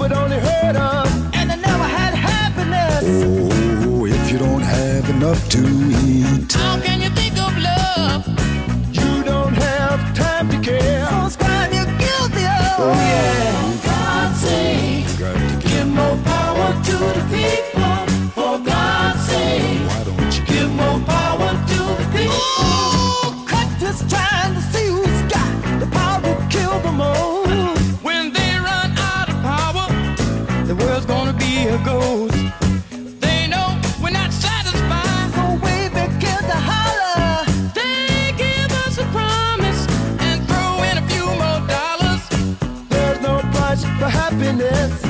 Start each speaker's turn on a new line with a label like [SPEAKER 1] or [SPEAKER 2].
[SPEAKER 1] but only heard of, and I never had happiness.
[SPEAKER 2] Oh, if you don't have enough to eat. I'm
[SPEAKER 1] happiness.